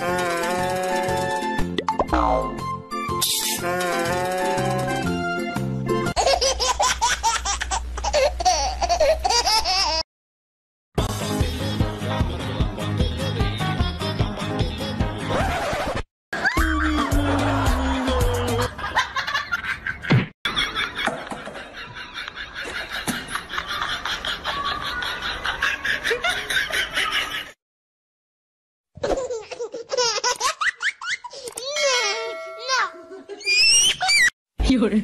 Ah. 夜。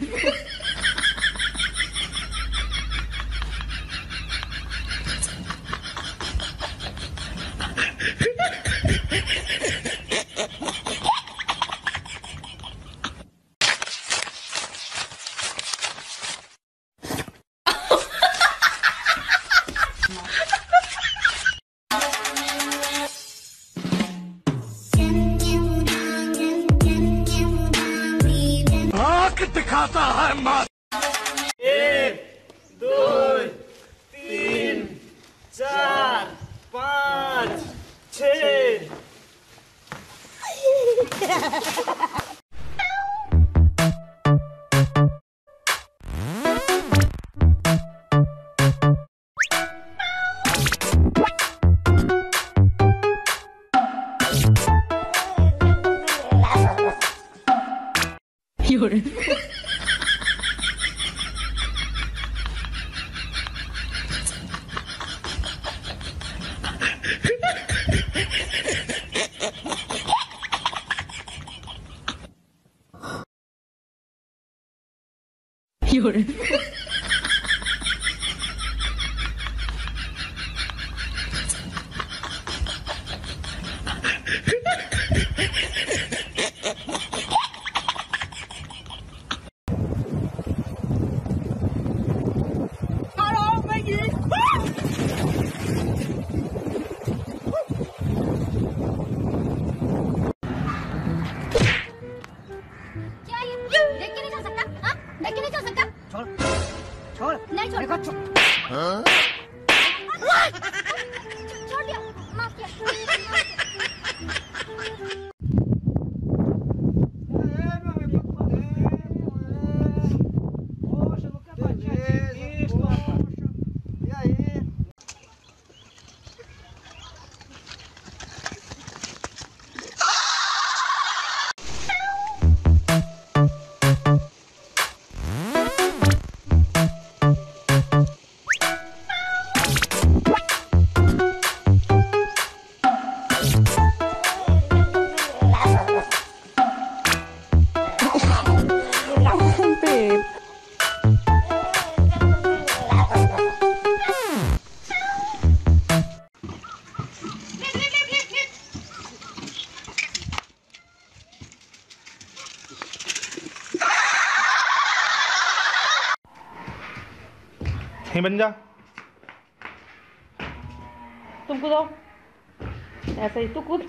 आँख दिखाता है माँ। चार पाँच छ “有夜。 내가 좀... 어? 와! 아, 저... 어? यहीं बन जा। तुम कूदो ऐसा ही तू कूद